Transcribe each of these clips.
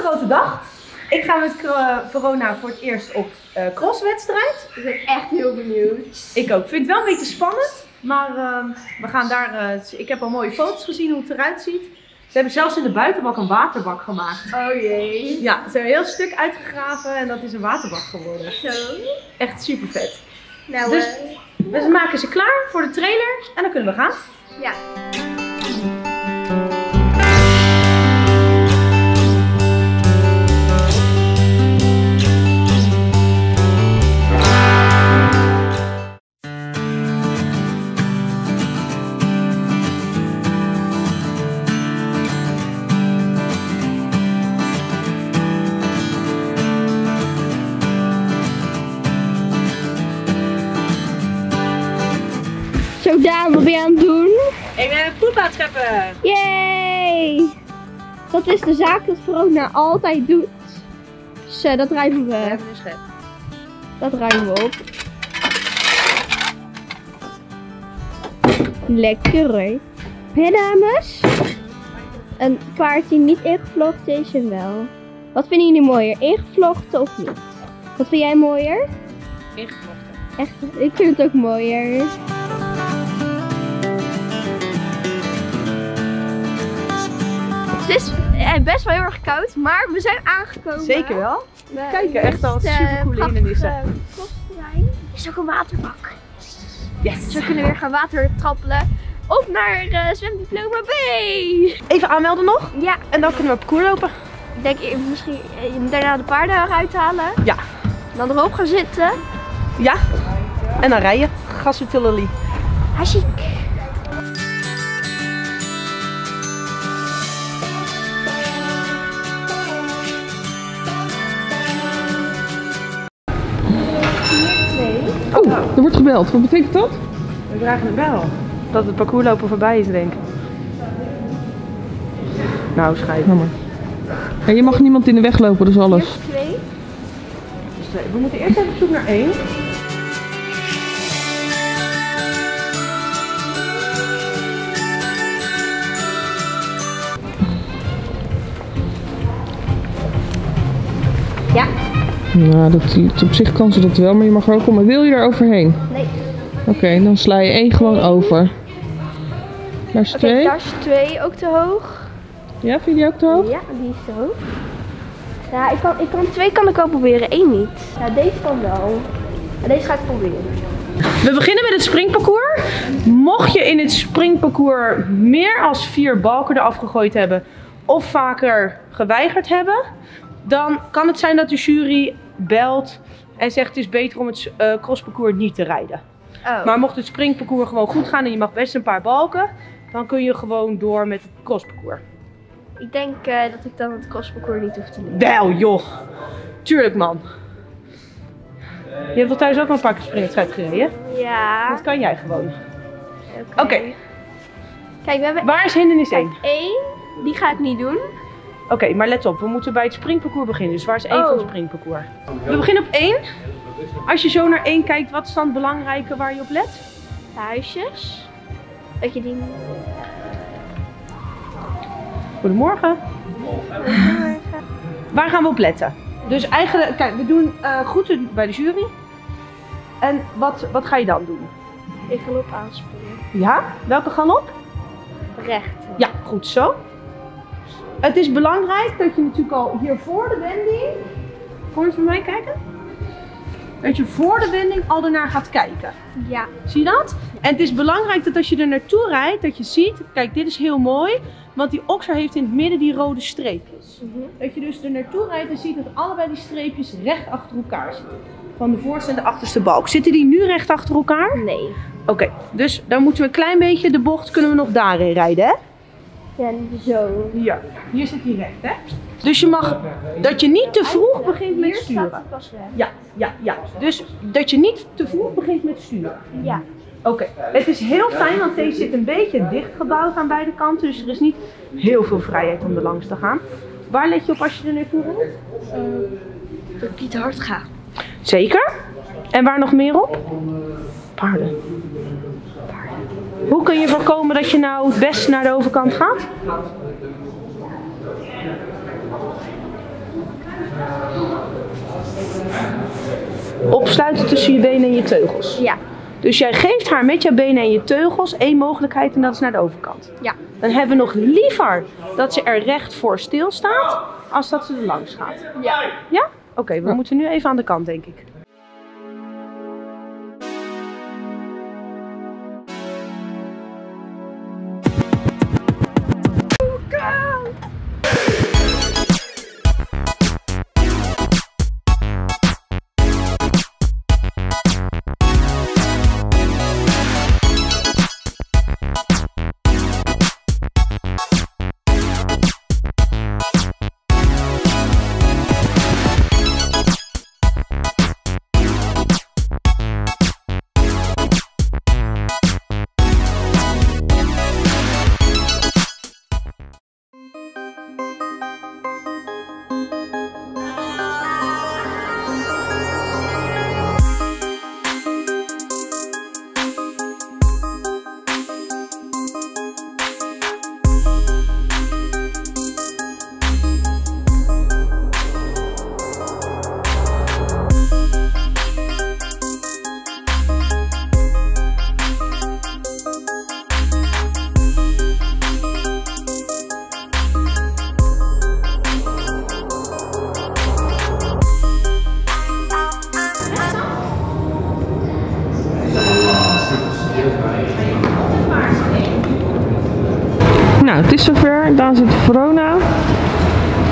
grote dag. Ik ga met Verona voor het eerst op eh, crosswedstrijd. Ik ben echt heel benieuwd. Ik ook. Ik vind het wel een beetje spannend. Maar ehm, we gaan daar. eh, ik heb al mooie foto's gezien hoe het eruit ziet. Ze hebben zelfs in de buitenbak een waterbak gemaakt. Oh jee. Ja, ze hebben een heel stuk uitgegraven en dat is een waterbak geworden. Zo. Echt super vet. Nou, Dus- eh, Dus we maken ze klaar voor de trailer en dan kunnen we gaan. ja. Wat ben je aan het doen? Ik ben poep aan het scheppen. Yay! Dat is de zaak dat Verona altijd doet. Dus eh, dat ruimen we. een schep. Dat ruimen we op. Lekker hoor. Hé dames? Een paard die niet ingevlochten is en wel. Wat vinden jullie mooier? Ingevlochten of niet? Wat vind jij mooier? Ingevlochten. Echt, ik vind het ook mooier. Eh, best wel heel erg koud, maar we zijn aangekomen. Zeker wel. We- Kijken, echt al supercoole kostterrein. Er is ook een waterbak. Yes. Dus we kunnen weer gaan water trappelen. Op naar eh, zwemdiploma B. Even aanmelden nog Ja, en dan kunnen we op koer lopen. ik denk eh, misschien eh, daarna de paarden eruit halen. Ja. Dan erop gaan zitten. Ja. En dan rijden. Gasutillelie. Haziek. Gebeld. Wat betekent dat? We dragen een bel. Dat het parcourslopen voorbij is, denk ik. Nou, schijt. Jammer. Ja, je mag niemand in de weg lopen, dat is alles. Eerst twee. We moeten eerst even op zoek naar één. Nou, dat, op zich kan ze dat wel, maar je mag er ook om. Maar wil je er overheen? Nee. Oké, dan sla je één gewoon over. Daar is twee. daar is twee ook te hoog. Ja, vind je die ook te hoog? Ja, die is te hoog. Ja, ik kan, ik kan twee kan ik wel proberen, één niet. Ja, deze kan wel. Deze ga ik proberen. We beginnen met het springparcours. Mocht je in het springparcours meer als vier balken eraf gegooid hebben of vaker geweigerd hebben, dan kan het zijn dat de jury belt en zegt het is beter om het eh, crossparcours niet te rijden. Oh. Maar mocht het springparcours gewoon goed gaan en je mag best een paar balken, dan kun je gewoon door met het crossparcours. Ik denk eh, dat ik dan het crossparcours niet hoef te doen. Wel joh, tuurlijk man. Je hebt toch thuis ook een paar keer springwedstrijd gereden? Ja. Dat kan jij gewoon. Oké. Kijk, we hebben Waar is hindernis kijk, 1? één. Die ga ik niet doen. Oké, maar let op, we moeten bij het springparcours beginnen. Dus waar is 1 van het Oh. springparcours? We beginnen op 1. Als je zo naar 1 kijkt, wat is dan het belangrijke waar je op let? De huisjes. Dat je die... Goedemorgen. Waar gaan we op letten? Dus eigenlijk, kijk, we doen eh groeten bij de jury. En wat, wat ga je dan doen? Ik galop aanspringen. Ja? Welke galop? Recht. Ja, goed zo. Het is belangrijk dat je natuurlijk al hier voor de wending. Kom je eens bij mij kijken? Dat je voor de wending al ernaar gaat kijken. Ja. Zie je dat? En het is belangrijk dat als je er naartoe rijdt, dat je ziet, kijk dit is heel mooi, want die okser heeft in het midden die rode streepjes. Mhm. Dat je dus er naartoe rijdt en ziet dat allebei die streepjes recht achter elkaar zitten. Van de voorste en de achterste balk. Zitten die nu recht achter elkaar? Nee. Oké, dus dan moeten we een klein beetje de bocht, kunnen we nog daarin rijden hè? Ja, zo. Ja, hier zit hij recht hè? Dus je mag, dat je niet te vroeg begint met Hier staat sturen. hij pas recht. Ja, ja, ja. Dus dat je niet te vroeg begint met sturen. Ja. Oké, het is heel fijn, want deze zit een beetje dicht gebouwd aan beide kanten. Dus er is niet heel veel vrijheid om er langs te gaan. Waar let je op als je er naartoe rijdt? Dat ik niet hard ga. Zeker. En waar nog meer op? Paarden. Hoe kun je voorkomen dat je nou het best naar de overkant gaat? Opsluiten tussen je benen en je teugels. Ja. Dus jij geeft haar met je benen en je teugels één mogelijkheid en dat is naar de overkant. Ja. Dan hebben we nog liever dat ze er recht voor stilstaat als dat ze er langs gaat. Ja. Ja? Oké, we moeten nu even aan de kant, denk ik. Nou, het is zover. Daan zit Verona.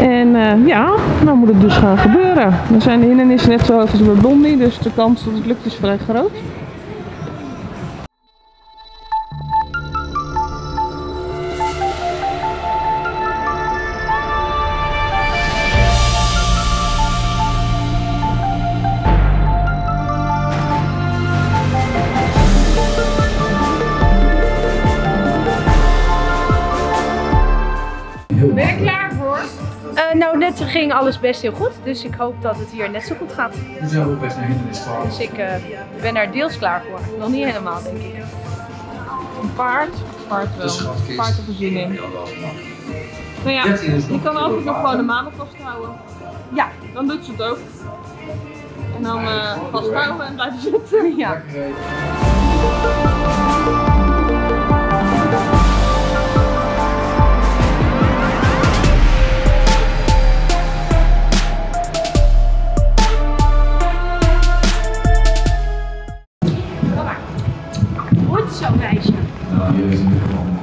En eh, ja, nou moet het dus gaan gebeuren. Dan zijn de hindernissen net zo hoog als bij Blondie, dus de kans dat het lukt is vrij groot. Eh, nou, net ging alles best heel goed, dus ik hoop dat het hier net zo goed gaat. Ook best hindernis gehaald. Dus ik eh, ben er deels klaar voor. Nog niet helemaal, denk ik. Een paard. Paard wel. De schatkist. Paard op voorziening. Ja, wel gemakkelijk. Nou ja, 13 is je nog kan ook nog gewoon de manen vasthouden. Ja. Dan doet ze het ook. En dan eh, vasthouden en blijven zitten. Ja. Nou, hier is in ieder geval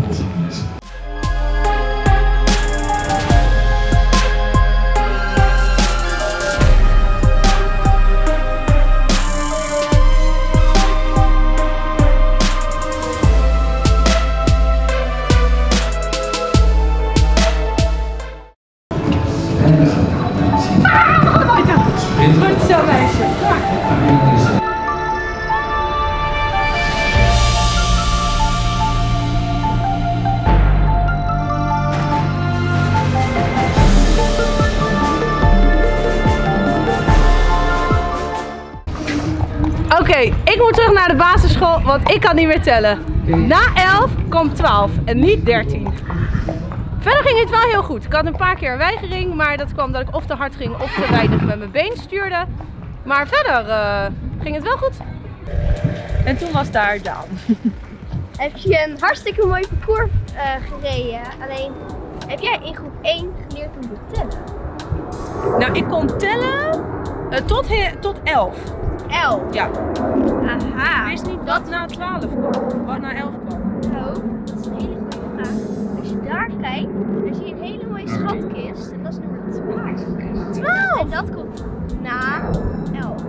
Oké, ik moet terug naar de basisschool, want ik kan niet meer tellen. Na 11 komt 12 en niet 13. Verder ging het wel heel goed. Ik had een paar keer een weigering, maar dat kwam dat ik of te hard ging of te weinig met mijn been stuurde. Maar verder eh, ging het wel goed. En toen was daar Daan. Heb je een hartstikke mooi parcours eh, gereden. Alleen, heb jij in groep 1 geleerd om te tellen? Nou, ik kon tellen eh, tot, tot 11. 11. Ja. Aha. Wist niet wat na 12 kwam, wat na 11 kwam. Nou, dat is een hele goede vraag. Als je daar kijkt, dan zie je een hele mooie schatkist. En dat is nummer 12. 12? En dat komt na 11.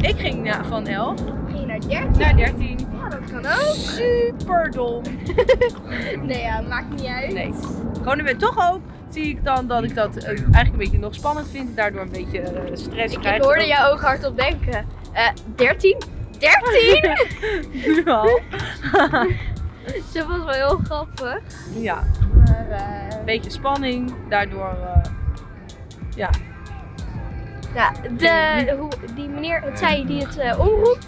Ik ging na, van 11 Ging je naar 13? naar 13. Ja, dat kan ook. Super dom. Nee, ja, maakt niet uit. Nee. Gewoon weer toch ook zie ik dan dat ik dat eh, eigenlijk een beetje nog spannend vind. Daardoor een beetje eh, stress Ik, krijg. ik hoorde jou ook hardop denken. Eh 13? 13? nu al. Ze was wel heel grappig. Ja, Maar eh, een beetje spanning. Daardoor, eh, ja. ja, de, hoe, die meneer, het zei die het omroept,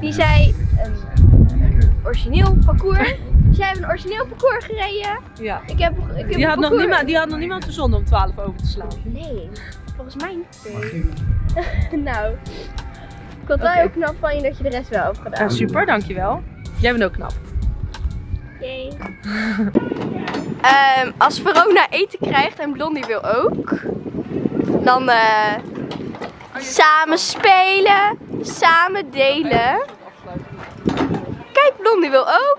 die zei een origineel parcours. Jij hebt een origineel parcours gereden. ja. Ik heb, ik heb Die, een had nog niemand, die had nog niemand verzonnen om 12 over te slaan. Nee. volgens mij niet. nou, ik vond het wel Oké. heel knap van je dat je de rest wel hebt gedaan. Ja, super, dankjewel. Jij bent ook knap. Oké. Ehm, als Verona eten krijgt en Blondie wil ook, dan eh, samen spelen, samen delen. Kijk, Blondie wil ook.